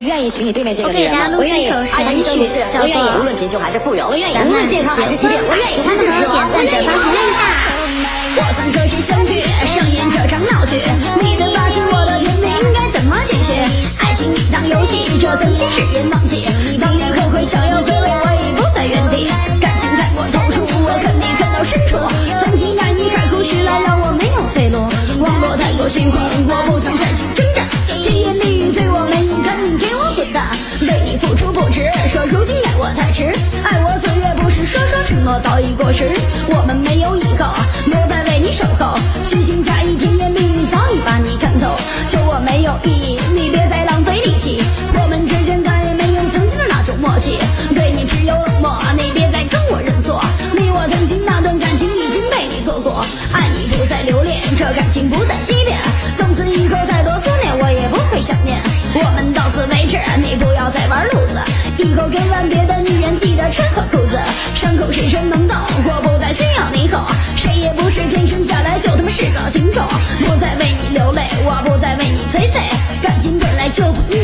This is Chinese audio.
愿意娶你对面这个女人吗？我愿意。这首诗爱情的趣事，叫我愿意，做无论贫穷还是富有，我愿意，咱们无论健康还是疾病，我愿意。喜欢的朋友点赞、转发、评论一下。我曾和谁相遇，上演这场闹剧。你的霸气，我的甜蜜，应，该怎么继续？爱情一场游戏，这曾经誓言忘记。当你后悔，想要回味，我已不在原地。感情太过透出，我看你看到深处。曾经爱你海枯石烂，让我没有退路。网络太过虚幻，我不想再去挣扎。紧给我滚蛋！为你付出不值，说如今爱我太迟。爱我岁月不是说说承诺早已过时，我们没有以后，不再为你守候。虚情假意，甜言蜜语早已把你看透，求我没有意义，你别再浪费力气。我们之间再也没有曾经的那种默契，对你只有冷漠，你别再跟我认错。你我曾经那段感情已经被你错过，爱你不再留恋，这感情不再欺骗。从此以后再多思念，没事，你不要再玩路子，以后跟完别的女人记得穿好裤子。伤口谁真能动，我不再需要你哄。谁也不是天生下来就他妈是个情种，不再为你流泪，我不再为你颓废，感情本来就不。